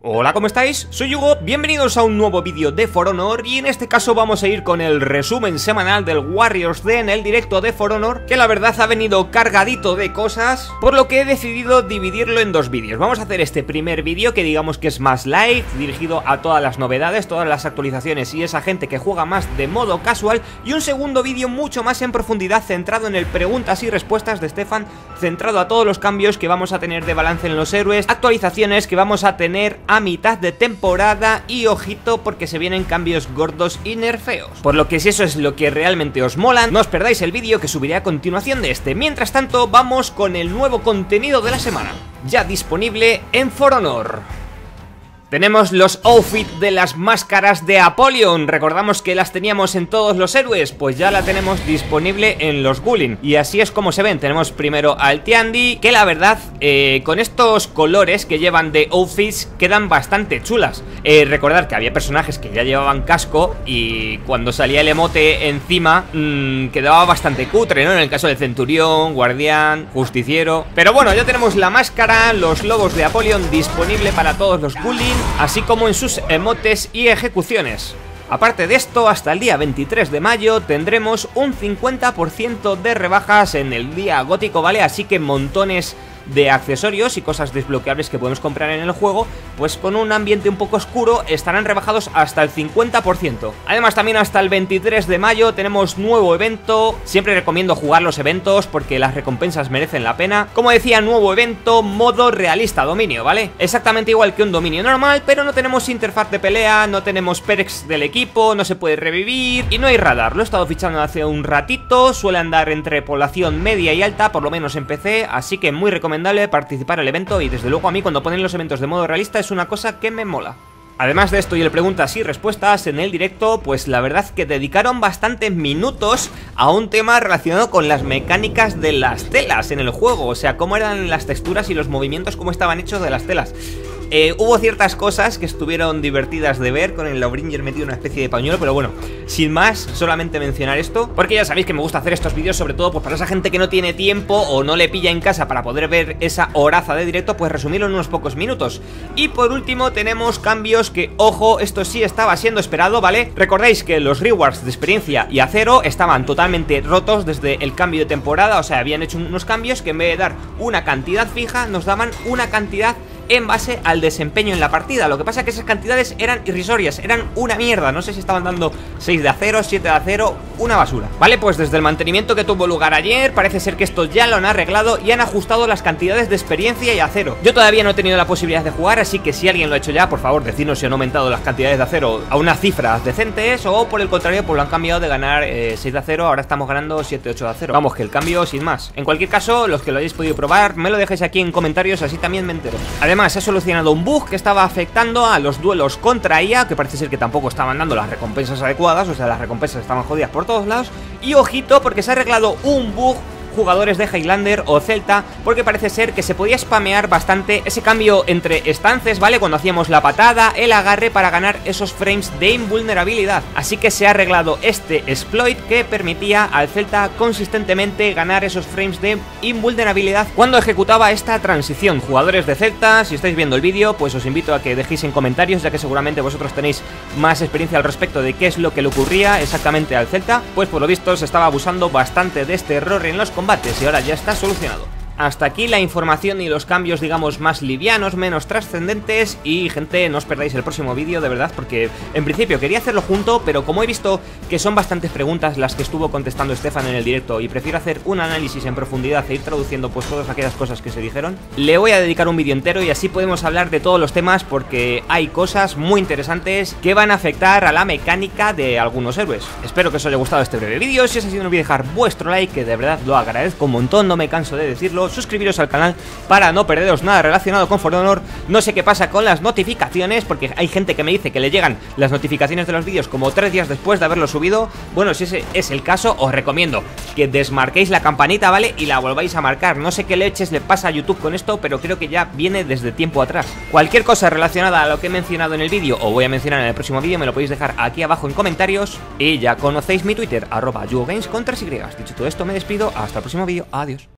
Hola, ¿cómo estáis? Soy Hugo, bienvenidos a un nuevo vídeo de For Honor y en este caso vamos a ir con el resumen semanal del Warriors Den, el directo de For Honor, que la verdad ha venido cargadito de cosas, por lo que he decidido dividirlo en dos vídeos. Vamos a hacer este primer vídeo que digamos que es más light, dirigido a todas las novedades, todas las actualizaciones y esa gente que juega más de modo casual, y un segundo vídeo mucho más en profundidad centrado en el preguntas y respuestas de Stefan, centrado a todos los cambios que vamos a tener de balance en los héroes, actualizaciones que vamos a tener a mitad de temporada y ojito porque se vienen cambios gordos y nerfeos. Por lo que si eso es lo que realmente os mola, no os perdáis el vídeo que subiré a continuación de este. Mientras tanto, vamos con el nuevo contenido de la semana, ya disponible en For Honor. Tenemos los outfits de las máscaras de Apollyon. Recordamos que las teníamos en todos los héroes Pues ya la tenemos disponible en los Gulin Y así es como se ven. Tenemos primero al Tiandi Que la verdad, eh, con estos colores que llevan de outfits Quedan bastante chulas. Eh, Recordar que había personajes que ya llevaban casco Y cuando salía el emote encima mmm, Quedaba bastante cutre, ¿no? En el caso del Centurión, Guardián, Justiciero. Pero bueno, ya tenemos la máscara Los lobos de Apollyon disponible para todos los Gulin así como en sus emotes y ejecuciones. Aparte de esto, hasta el día 23 de mayo tendremos un 50% de rebajas en el día gótico, ¿vale? Así que montones de accesorios y cosas desbloqueables que podemos comprar en el juego, pues con un ambiente un poco oscuro estarán rebajados hasta el 50%. Además también hasta el 23 de mayo tenemos nuevo evento, siempre recomiendo jugar los eventos porque las recompensas merecen la pena. Como decía, nuevo evento, modo realista dominio, ¿vale? Exactamente igual que un dominio normal, pero no tenemos interfaz de pelea, no tenemos perks del equipo, no se puede revivir y no hay radar. Lo he estado fichando hace un ratito, suele andar entre población media y alta, por lo menos en PC, así que muy recomendable participar el evento y desde luego a mí cuando ponen los eventos de modo realista es una cosa que me mola. Además de esto y el preguntas y respuestas en el directo, pues la verdad que dedicaron bastantes minutos a un tema relacionado con las mecánicas de las telas en el juego, o sea, cómo eran las texturas y los movimientos, cómo estaban hechos de las telas. Eh, hubo ciertas cosas que estuvieron divertidas de ver con el Laubringer metido una especie de pañuelo, pero bueno, sin más, solamente mencionar esto, porque ya sabéis que me gusta hacer estos vídeos, sobre todo pues para esa gente que no tiene tiempo o no le pilla en casa para poder ver esa horaza de directo, pues resumirlo en unos pocos minutos. Y por último tenemos cambios que, ojo, esto sí estaba siendo esperado, ¿vale? Recordáis que los rewards de experiencia y acero estaban totalmente rotos desde el cambio de temporada, o sea, habían hecho unos cambios que en vez de dar una cantidad fija, nos daban una cantidad en base al desempeño en la partida. Lo que pasa es que esas cantidades eran irrisorias, eran una mierda. No sé si estaban dando 6 de acero, 7 de acero, una basura. Vale, pues desde el mantenimiento que tuvo lugar ayer, parece ser que esto ya lo han arreglado y han ajustado las cantidades de experiencia y acero. Yo todavía no he tenido la posibilidad de jugar, así que si alguien lo ha hecho ya, por favor, decidnos si han aumentado las cantidades de acero a unas cifras decentes o por el contrario, pues lo han cambiado de ganar 6 eh, de acero, ahora estamos ganando 7, 8 de acero. Vamos, que el cambio sin más. En cualquier caso, los que lo hayáis podido probar, me lo dejéis aquí en comentarios, así también me entero. Además, Además, ha solucionado un bug que estaba afectando a los duelos contra IA, que parece ser que tampoco estaban dando las recompensas adecuadas, o sea, las recompensas estaban jodidas por todos lados. Y ojito, porque se ha arreglado un bug jugadores de Highlander o Celta porque parece ser que se podía spamear bastante ese cambio entre estances, ¿vale? Cuando hacíamos la patada, el agarre para ganar esos frames de invulnerabilidad. Así que se ha arreglado este exploit que permitía al Celta consistentemente ganar esos frames de invulnerabilidad cuando ejecutaba esta transición. Jugadores de Celta, si estáis viendo el vídeo, pues os invito a que dejéis en comentarios, ya que seguramente vosotros tenéis más experiencia al respecto de qué es lo que le ocurría exactamente al Celta, pues por lo visto se estaba abusando bastante de este error en los combates y ahora ya está solucionado. Hasta aquí la información y los cambios, digamos, más livianos, menos trascendentes. Y, gente, no os perdáis el próximo vídeo, de verdad, porque en principio quería hacerlo junto, pero como he visto que son bastantes preguntas las que estuvo contestando Estefan en el directo y prefiero hacer un análisis en profundidad e ir traduciendo pues todas aquellas cosas que se dijeron, le voy a dedicar un vídeo entero y así podemos hablar de todos los temas porque hay cosas muy interesantes que van a afectar a la mecánica de algunos héroes. Espero que os haya gustado este breve vídeo, si es así no olvidéis dejar vuestro like, que de verdad lo agradezco un montón, no me canso de decirlo, suscribiros al canal para no perderos nada relacionado con For Honor. No sé qué pasa con las notificaciones, porque hay gente que me dice que le llegan las notificaciones de los vídeos como tres días después de haberlo subido. Bueno, si ese es el caso, os recomiendo que desmarquéis la campanita, ¿vale? Y la volváis a marcar. No sé qué leches le pasa a YouTube con esto, pero creo que ya viene desde tiempo atrás. Cualquier cosa relacionada a lo que he mencionado en el vídeo o voy a mencionar en el próximo vídeo, me lo podéis dejar aquí abajo en comentarios. Y ya conocéis mi Twitter, arroba con 3 y. Dicho todo esto, me despido. Hasta el próximo vídeo. Adiós.